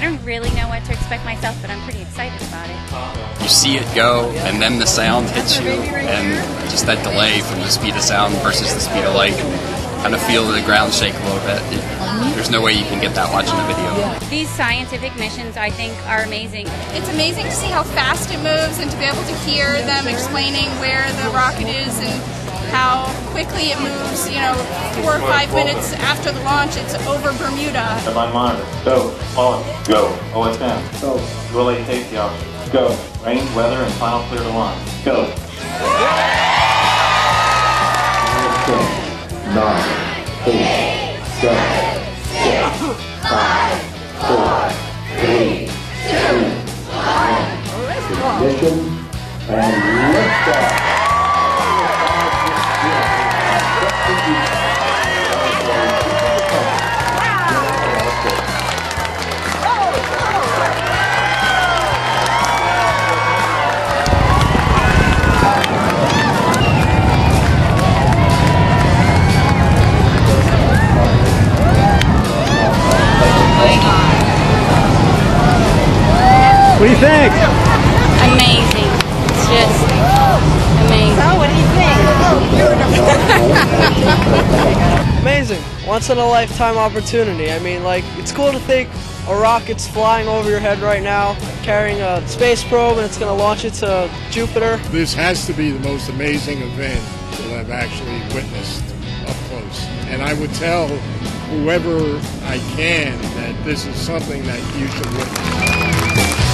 I don't really know what to expect myself, but I'm pretty excited about it. You see it go, and then the sound hits you, and just that delay from the speed of sound versus the speed of light. Kind of feel the ground shake a little bit. It- there's no way you can get that watching the video. These scientific missions, I think, are amazing. It's amazing to see how fast it moves and to be able to hear them explaining where the rocket is and how quickly it moves. You know, four or five minutes after the launch, it's over Bermuda. Turbine monitor. Go. Pollen. Go. OSM. Go. ULA safety officer. Go. Range, weather, and final clear to launch. Go. nine, eight, seven, six, five, four, three, two, one. Ignition and liftoff. What do you think? Amazing. It's just amazing. Huh? What do you think? Amazing. Once in a lifetime opportunity. I mean, like, it's cool to think a rocket's flying over your head right now, carrying a space probe, and it's going to launch it to Jupiter. This has to be the most amazing event that I've actually witnessed up close. And I would tell whoever I can that this is something that you should witness.